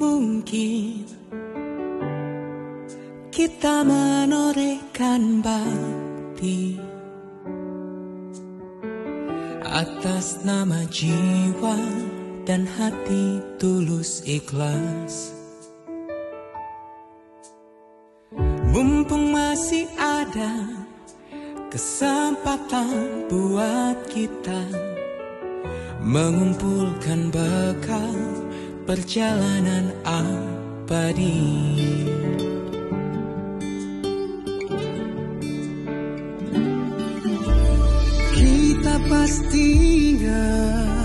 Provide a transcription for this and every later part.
Mungkin kita menorehkan bakti atas nama jiwa dan hati tulus ikhlas. Mumpung masih ada kesempatan buat kita mengumpulkan bekal perjalanan abadi. Kita pasti ingat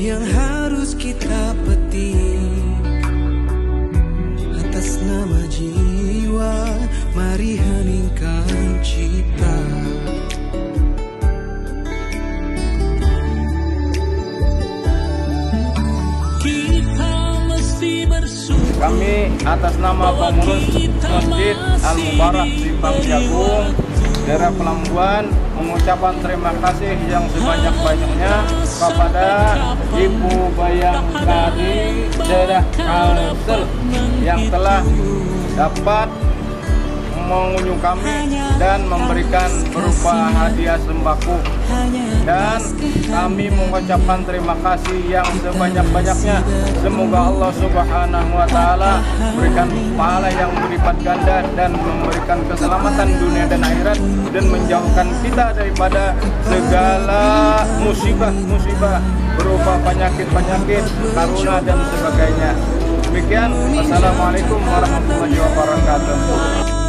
yang harus kita petik atas nama jiwa. Mari heningkan cipta Kami atas nama pengurus Masjid Al Mubarak Simpang Jagung daerah Pelambuan mengucapkan terima kasih yang sebanyak-banyaknya kepada Ibu Bayangkari daerah Kalsel yang telah dapat mengunjung kami dan memberikan berupa hadiah sembako. Dan kami mengucapkan terima kasih yang sebanyak-banyaknya. semoga Allah Subhanahu wa taala berikan pahala yang berlipat ganda dan memberikan keselamatan dunia dan akhirat dan menjauhkan kita daripada segala musibah-musibah berupa penyakit-penyakit karuna dan sebagainya. Demikian wassalamualaikum warahmatullahi wabarakatuh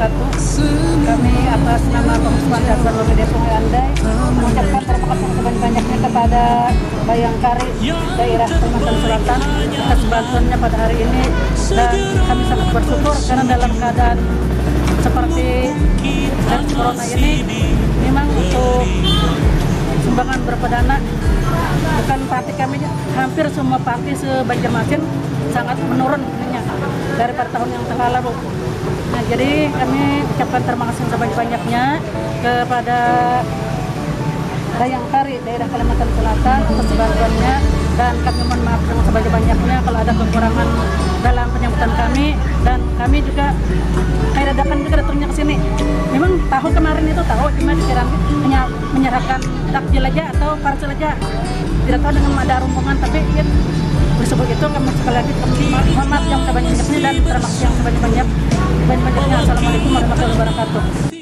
wabarakatuh. Kami atas nama Pengurus Pantai Lobi Depok Andai mengucapkan terima kasih sebanyak-banyaknya kepada Bayangkari daerah Kalimantan Selatan atas bantuannya pada hari ini dan kami sangat bersyukur karena dalam keadaan seperti dan corona ini memang untuk sumbangan berapa dana bukan parti kami hampir semua parti sebanjarmasin sangat menurun daripada tahun yang telah lalu. Nah, jadi kami ucapkan terima kasih sebanyak-banyaknya kepada Bayangkari daerah Kalimantan Selatan atas bantuannya dan kami mohon maaf yang sebanyak-banyaknya kalau ada kekurangan dalam penyambutan kami dan kami juga kayak dadakan juga datangnya ke sini. Memang tahun kemarin itu tahu cuma dikira menyerahkan takjil aja atau parcel aja. Tidak tahu dengan ada rombongan tapi ya, bersebut itu kami sekali lagi mohon maaf yang sebanyak-banyaknya dan terima kasih yang sebanyak-banyak. Sebanyak-banyaknya Assalamualaikum warahmatullahi wabarakatuh.